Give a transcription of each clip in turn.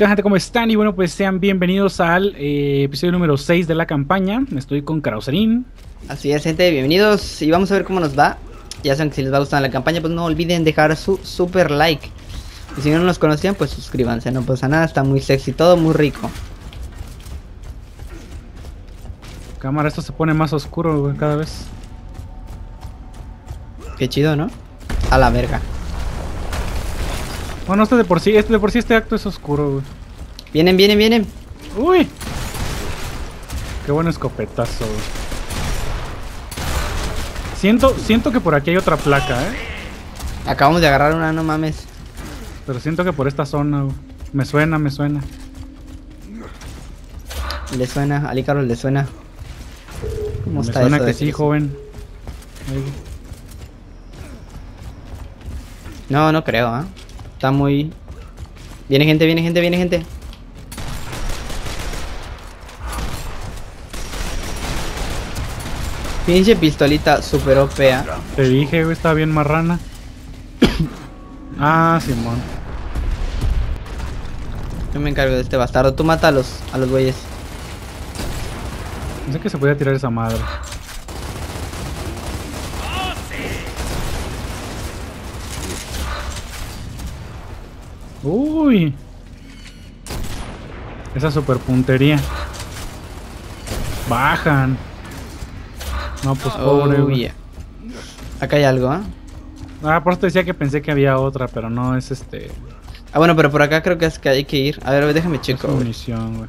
¿Qué gente? ¿Cómo están? Y bueno, pues sean bienvenidos al eh, episodio número 6 de la campaña. Estoy con Krauserin. Así es, gente, bienvenidos y vamos a ver cómo nos va. Ya saben que si les va gustando la campaña, pues no olviden dejar su super like. Y si no nos conocían, pues suscríbanse, no pasa nada, está muy sexy, todo muy rico. Cámara, esto se pone más oscuro cada vez. Qué chido, ¿no? A la verga. Bueno, este de por sí, este de por sí este acto es oscuro, güey. Vienen, vienen, vienen. Uy. Qué buen escopetazo, güey. Siento, siento que por aquí hay otra placa, eh. Acabamos de agarrar una, no mames. Pero siento que por esta zona, güey. Me suena, me suena. Le suena, a Lícaro le suena. ¿Cómo Me está suena eso que sí, joven. Ahí. No, no creo, ¿ah? Está muy... Viene gente, viene gente, viene gente. Pinche pistolita super OP. Te dije, güey, está bien marrana. ah, Simón. Yo me encargo de este bastardo. Tú mata a los, a los güeyes. Pensé que se podía tirar esa madre. Uy. Esa super puntería. Bajan. No, pues pobre, Oh, yeah. Acá hay algo, ¿ah? Ah, por eso te decía que pensé que había otra, pero no es este. Ah, bueno, pero por acá creo que es que hay que ir. A ver, déjame Es checo, güey. munición, güey.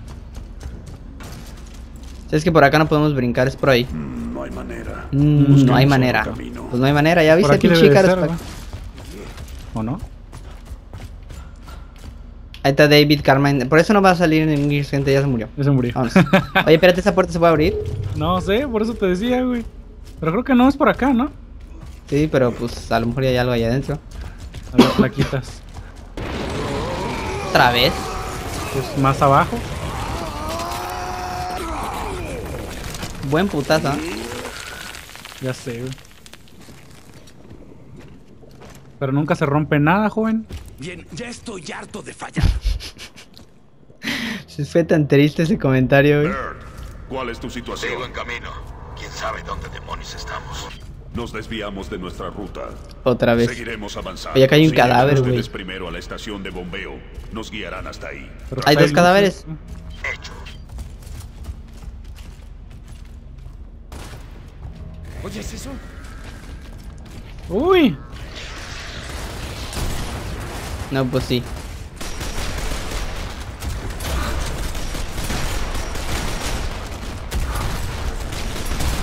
Es que por acá no podemos brincar, es por ahí. Mm, No hay manera. Mm, no hay manera. Pues no hay manera, ya viste, aquí pinche ¿va? ¿O no? Ahí está David Carmine. Por eso no va a salir en Gears, gente, ya se murió. Ese murió. Vamos. Oye, espérate, ¿esa puerta se puede abrir? no sé, por eso te decía, güey. Pero creo que no es por acá, ¿no? Sí, pero pues a lo mejor ya hay algo ahí adentro. A ver, plaquitas. ¿Otra vez? Pues más abajo. Buen putazo. ¿eh? Ya sé, güey. Pero nunca se rompe nada, joven. Bien, ya estoy harto de fallar. Si fue tan triste ese comentario. Bird, ¿cuál es tu situación? Sigo en camino. ¿Quién sabe dónde demonios estamos? Nos desviamos de nuestra ruta. Otra vez. Seguiremos avanzando. Oye, acá hay un Si cadáver, güey. primero a la estación de bombeo. Nos guiarán hasta ahí. Pero Hay dos cadáveres. Hecho. ¿Oyes eso? Uy. No, pues sí.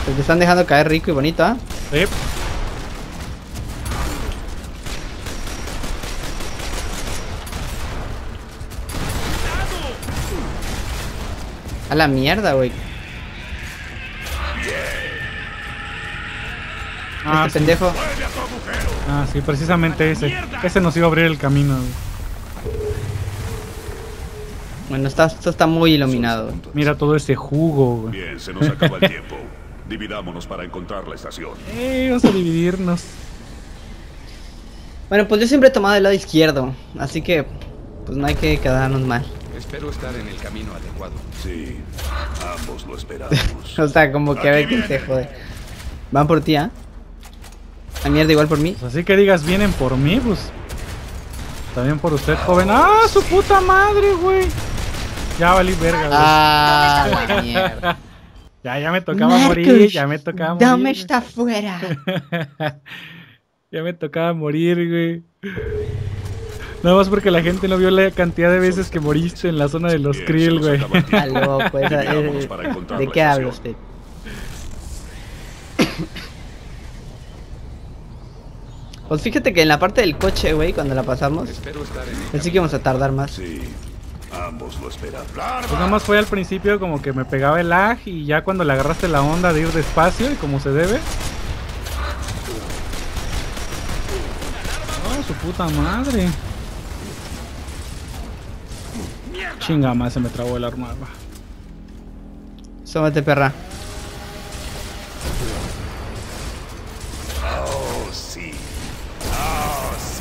Pues te están dejando caer rico y bonito, ¿ah? Sí. A la mierda, güey. Ah, este sí. pendejo. Ah, sí, precisamente ese. Ese nos iba a abrir el camino, güey. Bueno, está, esto está muy iluminado. Mira todo ese jugo, güey. Bien, se nos acaba el tiempo. Dividámonos para encontrar la estación. Eh, vamos a dividirnos. Bueno, pues yo siempre he tomado el lado izquierdo. Así que, pues no hay que quedarnos mal. Espero estar en el camino adecuado. Sí, ambos lo esperábamos. O sea, como que a ver quién se jode. Van por ti, ¿ah? A mierda, igual por mí. Pues así que digas, vienen por mí, pues. También por usted, joven. ¡Ah, su puta madre, güey! Ya valí verga, güey. Ah, la mierda. Ya, ya me tocaba morir, ya me tocaba morir. Dame está fuera. ya me tocaba morir, güey. Nada más porque la gente no vio la cantidad de veces que moriste en la zona de los krill, güey. eh, para encontrar ¿De la qué habla usted? Pues fíjate que en la parte del coche, güey, cuando la pasamos, pensé que íbamos a tardar más. Sí, ambos lo esperamos. Pues nada más fue al principio como que me pegaba el lag y ya cuando le agarraste la onda de ir despacio y como se debe. Oh, su puta madre. Chinga más se me trabó el arma. va. Sómate, perra.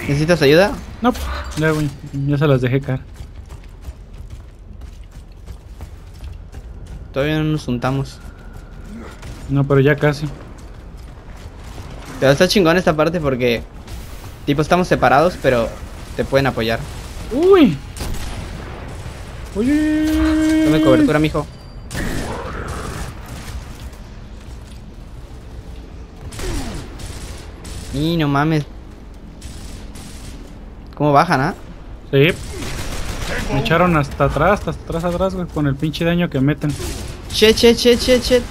¿Necesitas ayuda? No, ya. Ya se las dejé caer. Todavía no nos juntamos. No, pero ya casi. Pero está chingón esta parte porque... Tipo, estamos separados, pero te pueden apoyar. ¡Uy! ¡Uy! Tome cobertura, mijo. Y no mames, ¿Cómo bajan, ah? Sí. Me echaron hasta atrás, hasta atrás, atrás, güey, con el pinche daño que meten. Che, che, che, che, che.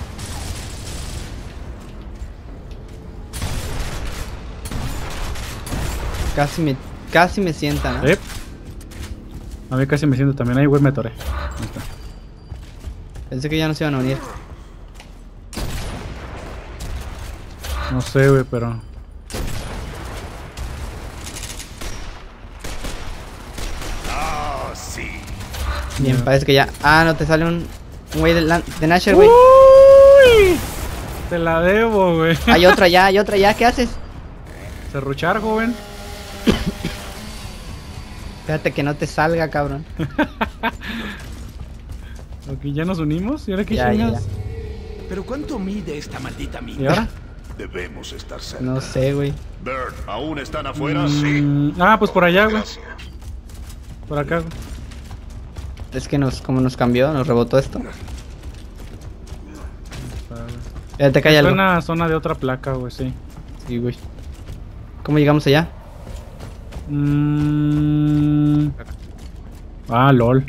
Casi me, casi me sientan. Sí. A mí casi me siento también ahí, güey, me atoré. Ahí está. Pensé que ya no se iban a unir. No sé, güey, pero. Ah, sí. Bien, parece que ya. Ah, no, te sale un, un güey de, Nasher, güey. Uy. Te la debo, güey. Hay otra ya, hay otra ya. ¿Qué haces? Serruchar, joven. Espérate que no te salga, cabrón. Ok, ya nos unimos. ¿Y ahora qué Ya, ya, chingas? ¿Pero cuánto mide esta maldita mina? ¿Y ahora? Debemos estar cerca. No sé, güey. Bert, ¿aún están afuera? Mm, ah, pues por allá, güey. Por acá, güey. Es que nos, como nos cambió, nos rebotó esto. Espérate que hay algo. Suena zona de otra placa, güey, sí. Sí, güey. ¿Cómo llegamos allá? Mm. Ah, lol.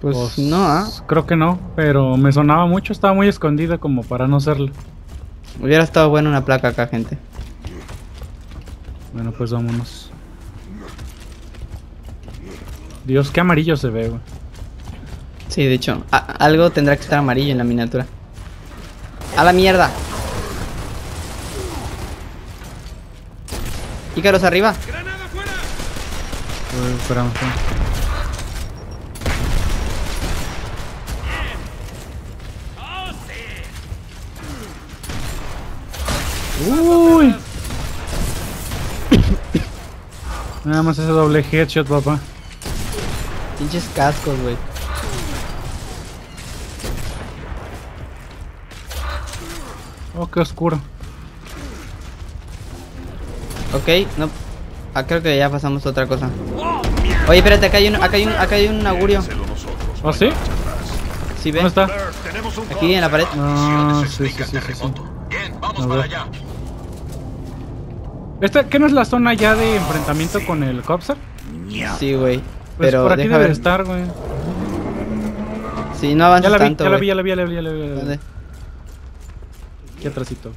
Pues, Pues, no, ah. Creo que no, pero me sonaba mucho, estaba muy escondida como para no serlo. Hubiera estado bueno una placa acá, gente. Bueno, pues vámonos. Dios, qué amarillo se ve, güey. Sí, de hecho, algo tendrá que estar amarillo en la miniatura. ¡A la mierda! Ícaros arriba. Uy, espérame, espérame. Uy. Nada más ese doble headshot, papá. Pinches cascos, güey. Oh, qué oscuro. Ok, no. Ah, creo que ya pasamos a otra cosa. Oye, espérate, acá hay un, acá hay un, acá hay un augurio. Nosotros. ¿Oh, sí? ¿Sí ves? ¿Dónde está? Aquí en la pared. Ah, Misiones sí, sí, sí, sí. Bien, vamos para allá. ¿Esta, ¿Qué no es la zona ya de enfrentamiento con el Copser? Sí, güey. Pues Pero por aquí debe estar, güey. Sí, no avanzas tanto, ya la vi, güey. ya la vi, ya la vi, ya la vi, ya la vi. ¿Dónde? Aquí atrásito.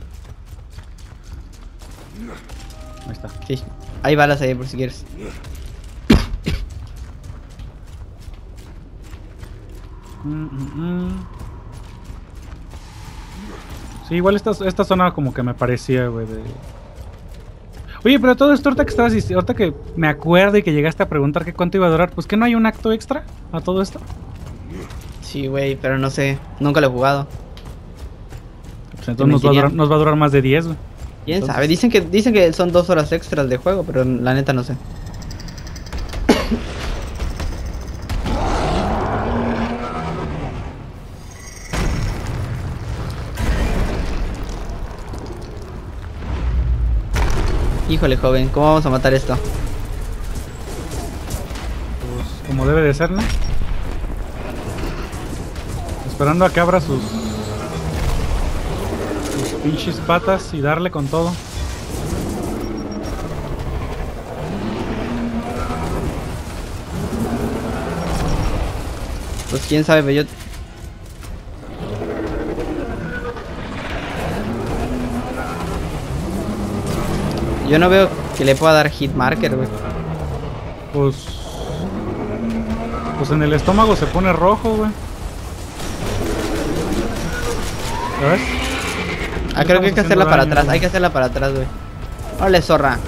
Ahí está. Sí. Hay balas ahí por si quieres. Mm, mm, mm. Sí, igual esta, esta zona como que me parecía, güey, de... Oye, pero todo esto ahorita que estabas ahorita que me acuerdo y que llegaste a preguntar que cuánto iba a durar, pues que no hay un acto extra a todo esto. Sí, güey, pero no sé. Nunca lo he jugado. Pues entonces nos va, a mentiría. durar, nos va a durar más de 10, güey. ¿Quién Entonces- sabe? Dicen que, dicen que son dos horas extras de juego, pero la neta no sé. Híjole, joven, ¿cómo vamos a matar esto? Pues como debe de ser, ¿no? Esperando a que abra sus... Sus pinches patas y darle con todo. Pues quién sabe, pero yo... Yo no veo que le pueda dar hit marker, güey. Pues... Pues en el estómago se pone rojo, güey. ¿Sabes? Ah, creo que hay que hacerla para atrás, güey. hay que hacerla para atrás, güey. Órale, zorra.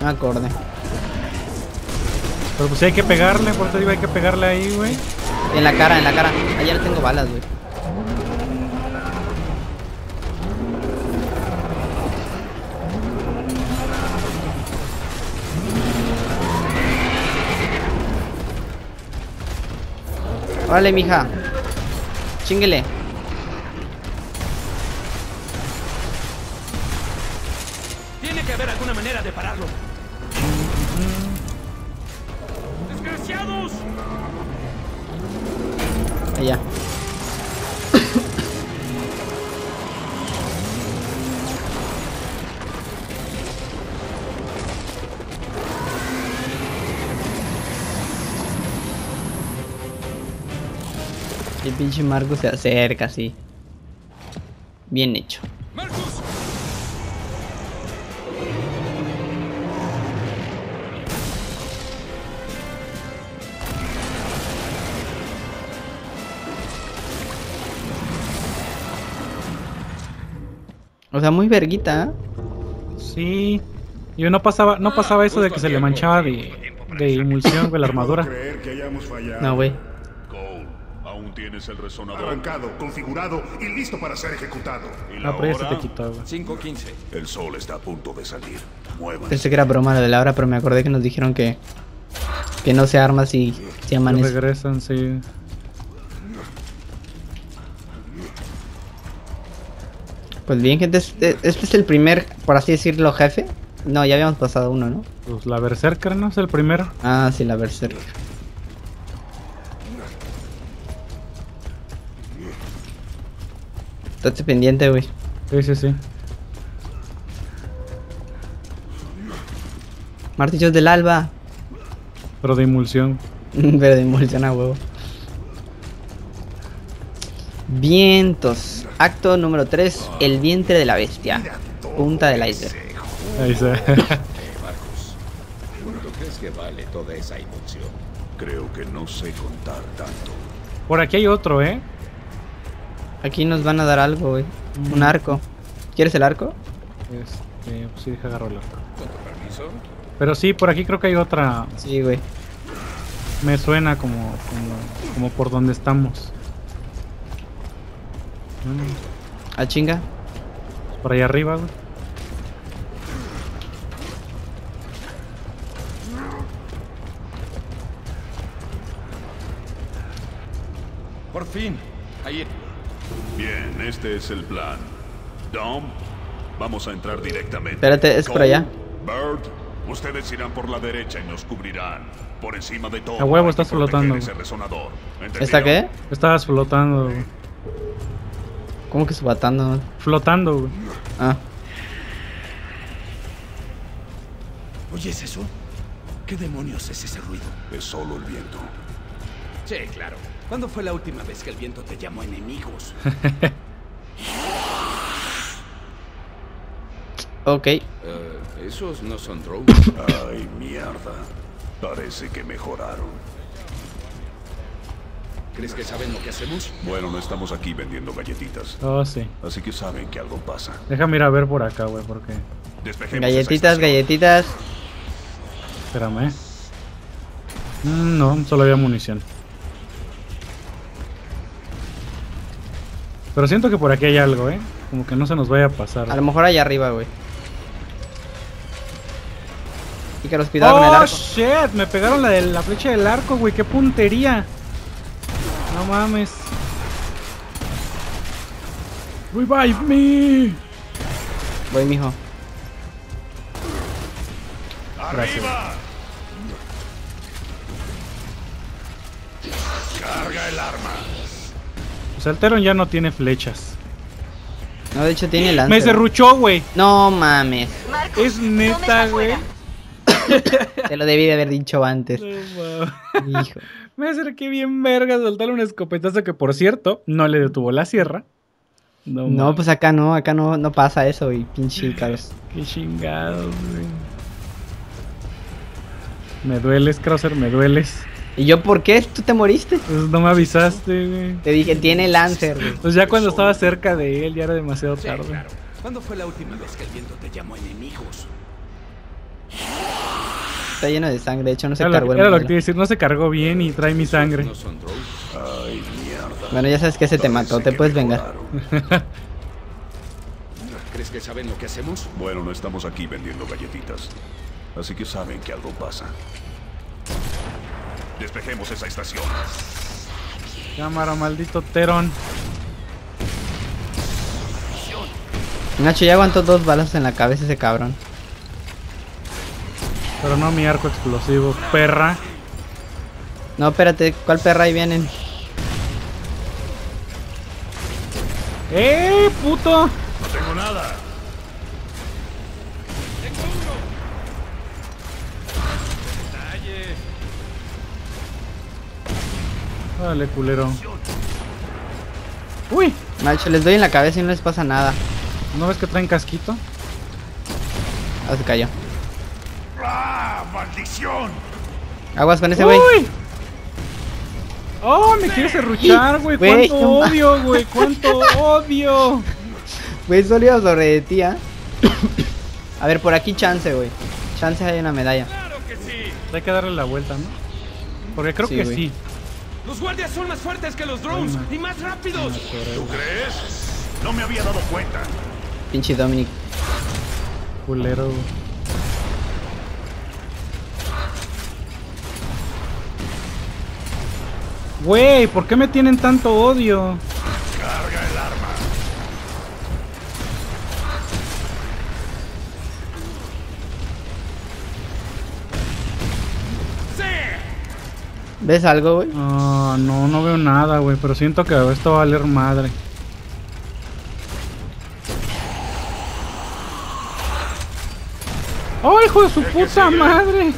No me acordé. Pero pues hay que pegarle, por eso digo hay que pegarle ahí, güey. En la cara, en la cara. Allá no tengo balas, güey. Órale, mija. Chinguele. Pinche Marcus se acerca, sí. Bien hecho. ¡Marcus! O sea, muy verguita. ¿eh? Sí. Yo no pasaba, no pasaba eso de que se le manchaba de, de emulsión, güey, la armadura. No, güey. Tienes el resonador. Arrancado, configurado y listo para ser ejecutado. ¿Y la Ah, pero ya se hora? te. 5.15. El sol está a punto de salir. Muévanse. Pensé que era broma lo de la hora, pero me acordé que nos dijeron que que no se arma si, si amanece. regresan, sí. Pues bien, gente, este, este es el primer, por así decirlo, jefe. No, ya habíamos pasado uno, ¿no? Pues la Berserker, ¿no? Es el primero. Ah, sí, la Berserk. Estate pendiente, güey. Sí, sí, sí. Martillos del alba. Pero de emulsión. Pero de emulsión a huevo. Vientos. Acto número 3. El vientre de la bestia. Punta del iceberg. Ahí está. Marcus, ¿cuánto crees que vale toda esa emulsión? Creo que no sé contar tanto. Por aquí hay otro, ¿eh? Aquí nos van a dar algo, güey. Un arco. ¿Quieres el arco? Este, pues sí, deja agarro el arco. ¿Con tu permiso? Pero sí, por aquí creo que hay otra. Sí, güey. Me suena como, como, como por donde estamos. Mm, A chinga. Por ahí arriba, güey. Por fin. Ahí. Bien, este es el plan. Dom, vamos a entrar directamente. Espérate, es por allá. Bird, ustedes irán por la derecha y nos cubrirán. Por encima de todo. A huevo, estás flotando. ¿Esta qué? Estabas flotando, güey. ¿Cómo que subatando? Flotando, güey. Ah. ¿Oyes eso? ¿Qué demonios es ese ruido? Es solo el viento. Sí, claro. ¿Cuándo fue la última vez que el viento te llamó enemigos? Ok. Eh, esos no son drones. Ay, mierda. Parece que mejoraron. ¿Crees que saben lo que hacemos? Bueno, no estamos aquí vendiendo galletitas. Oh, sí. Así que saben que algo pasa. Déjame ir a ver por acá, güey, porque. Despejemos Galletitas, galletitas. Espérame. Mm, no, solo había munición. Pero siento que por aquí hay algo, ¿eh? Como que no se nos vaya a pasar. A lo mejor allá arriba, güey. Pícaros, cuidado con el ¡Oh, arco. shit! Me pegaron la de la flecha del arco, güey. ¡Qué puntería! No mames. Revive me. Voy, mijo. Gracias. Carga Pues el Teron ya no tiene flechas. No, de hecho tiene lanza. Me serruchó, güey. No mames. Es neta, güey. Te lo debí de haber dicho antes. No, mames. Hijo. Me acerqué bien verga a soltarle un escopetazo que, por cierto, no le detuvo la sierra. No, No, pues acá no, acá no, no pasa eso, y pinche Carlos. Qué chingados, güey. Me dueles, Krauser, me dueles. ¿Y yo por qué? ¿Tú te moriste? Pues no me avisaste, güey. Te dije, tiene Lancer, güey. Pues ya cuando estaba cerca de él ya era demasiado Sí, tarde. claro. ¿Cuándo fue la última vez que el viento te llamó enemigos? Está lleno de sangre, de hecho no se Era, cargó lo, el era lo que modelo. te iba a decir, no se cargó bien y trae mi sangre. No son drones. Ay, mierda. Bueno, ya sabes que se te mató, te puedes vengar. ¿Crees que saben lo que hacemos? Bueno, no estamos aquí vendiendo galletitas. Así que saben que algo pasa. Despejemos esa estación. Cámara, maldito Teron. Nacho ya aguantó dos balas en la cabeza ese cabrón. Pero no mi arco explosivo, perra. No, espérate, ¿cuál perra ahí vienen? ¡Eh, puto! Dale, culero. Uy, Nacho, les doy en la cabeza y no les pasa nada. ¿no ves que traen casquito? Ah, se cayó. ¡Ah, maldición! Aguas con ese güey. ¡Uy! ¡Oh, me quieres serruchar, güey! ¡Cuánto no odio, güey! ¡Cuánto odio! Güey, solo iba sobre de ti, ¿ah? A ver, por aquí chance, güey. Chance hay una medalla. ¡Claro que sí! Hay que darle la vuelta, ¿no? Porque creo Sí, que sí. Los guardias son más fuertes que los drones Ay, y más rápidos. ¿Tú crees? No me había dado cuenta. Pinche Dominic. Culero. Güey, ¿por qué me tienen tanto odio? ¿Ves algo, güey? Ah, no, no veo nada, güey, pero siento que esto va a valer madre. ¡Oh, hijo de su puta madre!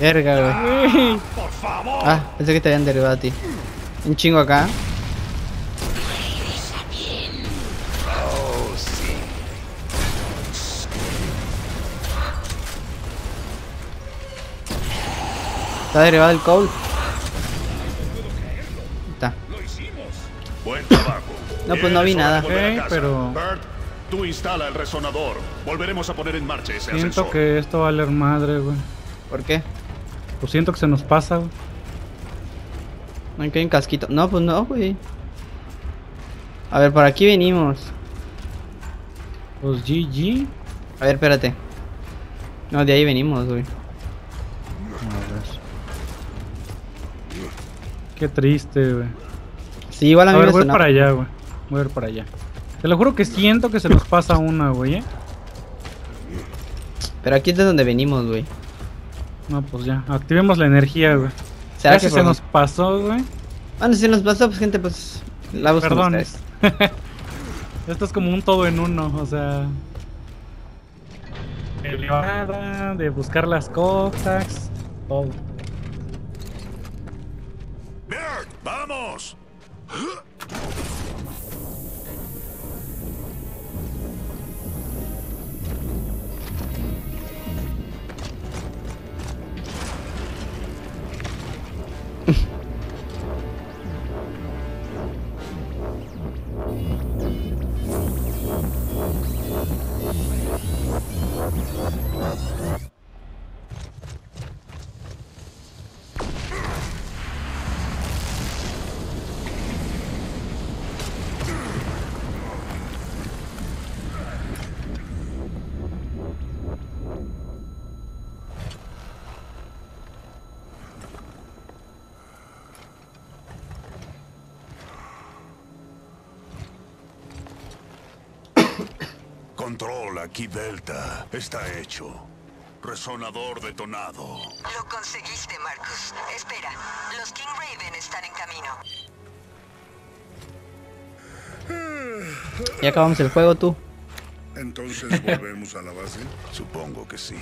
Verga, güey. Güey. Por favor. Ah, pensé que te habían derribado a ti. Un chingo acá. Está derribado el Cole. No, pues no vi nada. volver a Ok, casa. pero- Bert, tú instala el resonador. Volveremos a poner en marcha ese Siento ascensor. que esto va a valer madre, güey. ¿Por qué? Pues siento que se nos pasa, güey. No hay un casquito. No, pues no, güey. A ver, por aquí venimos. Pues GG. A ver, espérate. No, de ahí venimos, güey. A ver. Qué triste, güey. Sí, igual a A mí ver, me voy sonó. para allá, güey. Voy a ir para allá. Te lo juro que siento que se nos pasa una, güey, ¿eh? Pero aquí es de donde venimos, güey. No, pues ya. Activemos la energía, güey. ¿Será Ya que se nos pasó, güey. Bueno, si nos pasó, pues gente, pues la Perdón. Esto es como un todo en uno, o sea. Elevada, de buscar las cosas, todo. Bert, vamos. Control aquí Delta. Está hecho. Resonador detonado. Lo conseguiste, Marcus. Espera, los King Raven están en camino. Ya acabamos el juego, tú. Entonces volvemos a la base. Supongo que sí.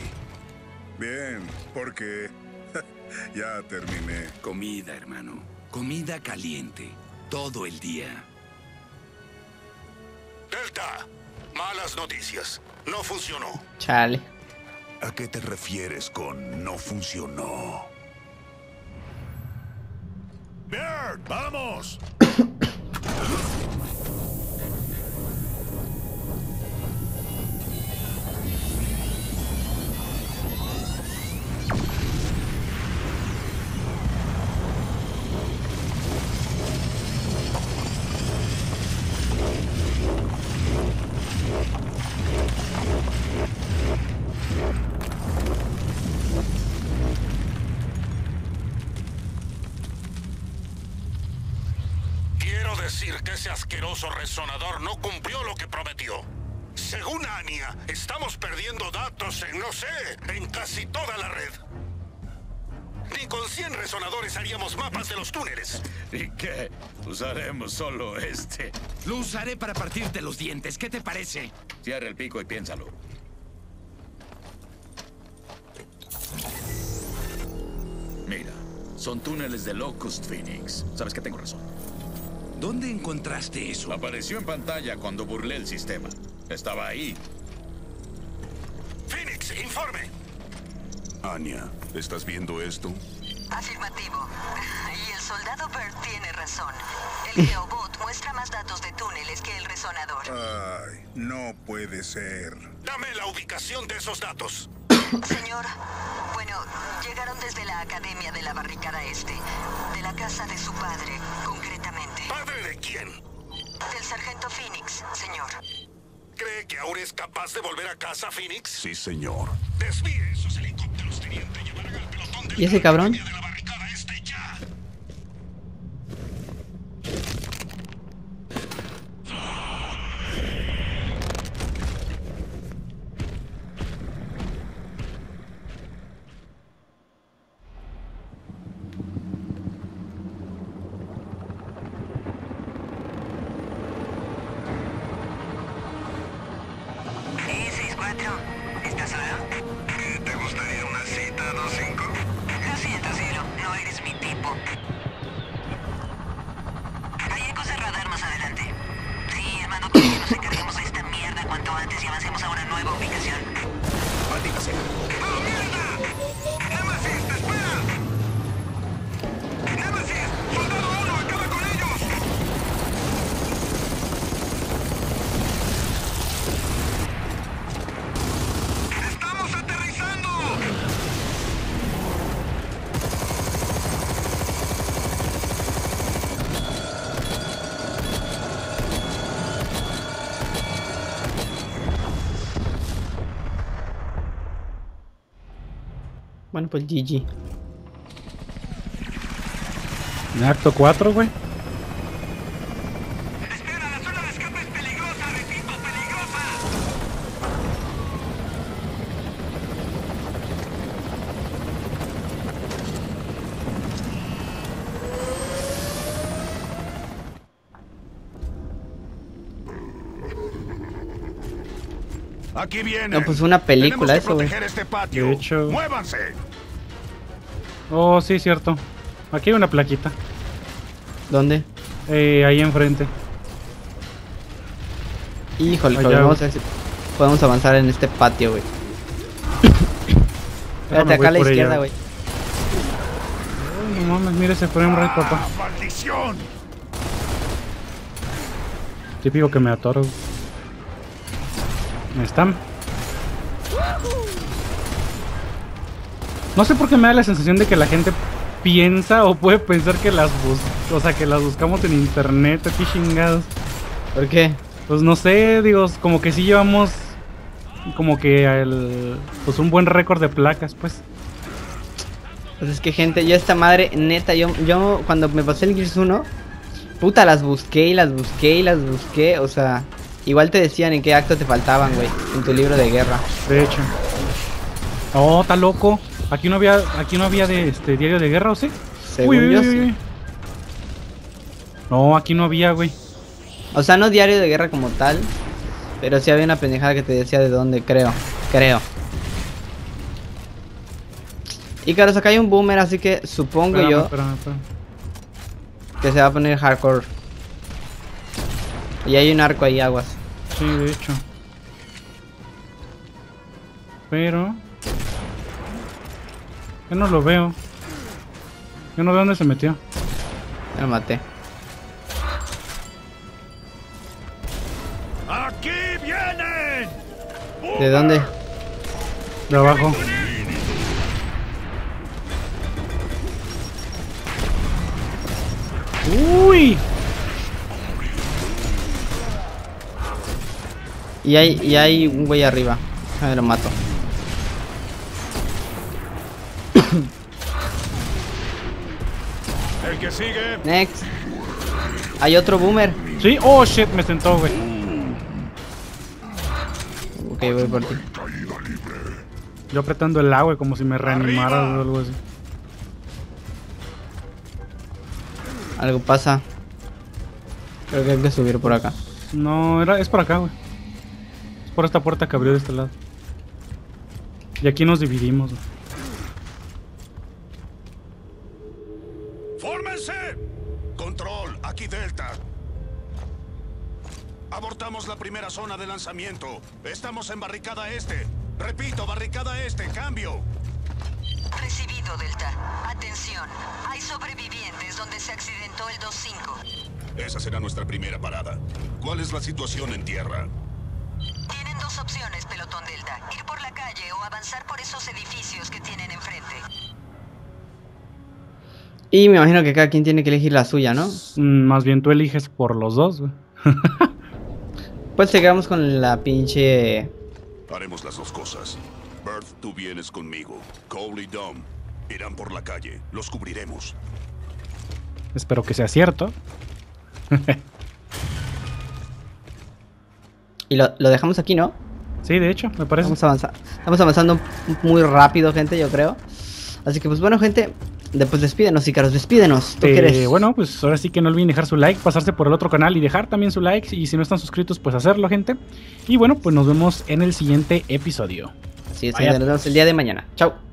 Bien, porque ya terminé. Comida, hermano. Comida caliente. Todo el día. Delta, malas noticias. No funcionó. Chale. ¿A qué te refieres con no funcionó? Bert, vamos. decir que ese asqueroso resonador no cumplió lo que prometió. Según Anya, estamos perdiendo datos en, no sé, en casi toda la red. Ni con 100 resonadores haríamos mapas de los túneles. ¿Y qué? Usaremos solo este. Lo usaré para partirte los dientes. ¿Qué te parece? Cierra el pico y piénsalo. Mira, son túneles de Locust Phoenix. Sabes que tengo razón. ¿Dónde encontraste eso? Apareció en pantalla cuando burlé el sistema. Estaba ahí. Phoenix, informe. Anya, ¿estás viendo esto? Afirmativo. Y el soldado Bird tiene razón. El Geobot muestra más datos de túneles que el resonador. Ay, no puede ser. Dame la ubicación de esos datos. Señor, llegaron desde la Academia de la Barricada Este, de la casa de su padre, concretamente. ¿Padre de quién? Del sargento Phoenix, señor. ¿Cree que ahora es capaz de volver a casa, Phoenix? Sí, señor. Desvíe esos helicópteros, teniente. Llevarán al pelotón de ¿Y ese cabrón? de la pues GG. En acto 4, güey. ¡Espera, la zona de escape es peligrosa! ¡Repito, peligrosa! Aquí viene. No, pues una película Tenemos eso, güey. proteger este patio. De hecho- ¡Muévanse! Oh, sí, cierto. Aquí hay una plaquita. ¿Dónde? Eh, ahí enfrente. Híjole, Allá, vamos güey. a ver si podemos avanzar en este patio, güey. Espérate, acá a la izquierda, güey. No mames, mira ese frame rate, papá. ¡Ah, maldición! Típico que me atoro. Me están. No sé por qué me da la sensación de que la gente piensa o puede pensar que las bus o sea, que las buscamos en internet, aquí chingados. ¿Por qué? Pues no sé, digo, como que sí llevamos como que el, pues un buen récord de placas, pues. Pues es que gente, yo esta madre, neta, yo, yo cuando me pasé el Gears 1, puta, las busqué y las busqué y las busqué, o sea, igual te decían en qué acto te faltaban, güey, en tu libro de guerra. De hecho. Oh, está loco. Aquí no había, aquí no había de este diario de guerra, ¿o sí? Según yo, sí. uy. No, aquí no había, güey. O sea, no diario de guerra como tal, pero sí había una pendejada que te decía de dónde, creo, creo. Y claro, acá hay un boomer, así que supongo Espérame, yo espérame, espérame. que se va a poner hardcore. Y hay un arco ahí, aguas. Sí, de hecho. Pero... Yo no lo veo. Yo no veo dónde se metió. Me lo maté. ¡Aquí vienen! ¿De dónde? De abajo. ¡Uy! Y hay, y hay un güey arriba. A ver, lo mato. Sigue. Next. Hay otro boomer. Sí, oh shit, me sentó, güey. Ok, voy por ti. Yo apretando el agua como si me reanimara o algo así. Algo pasa. Creo que hay que subir por acá. No, era, es por acá, güey. Es por esta puerta que abrió de este lado. Y aquí nos dividimos, güey. Zona de lanzamiento. Estamos en barricada este. Repito, barricada este, cambio. Recibido, Delta. Atención. Hay sobrevivientes donde se accidentó el 2-5. Esa será nuestra primera parada. ¿Cuál es la situación en tierra? Tienen dos opciones, pelotón Delta. Ir por la calle o avanzar por esos edificios que tienen enfrente. Y me imagino que cada quien tiene que elegir la suya, ¿no? Mm, Más bien tú eliges por los dos. Pues llegamos con la pinche... Haremos las dos cosas. Bert, tú vienes conmigo. Cole y Dom irán por la calle. Los cubriremos. Espero que sea cierto. Y lo, lo dejamos aquí, ¿no? Sí, de hecho, me parece. Estamos, avanza- Estamos avanzando muy rápido, gente, yo creo. Así que, pues bueno, gente. Después despídenos, Icaros, despídenos. ¿Tú Eh, bueno, pues ahora sí que no olviden dejar su like, pasarse por el otro canal y dejar también su like. Y si no están suscritos, pues hacerlo, gente. Y bueno, pues nos vemos en el siguiente episodio. Así es, nos vemos el día de mañana. Chao.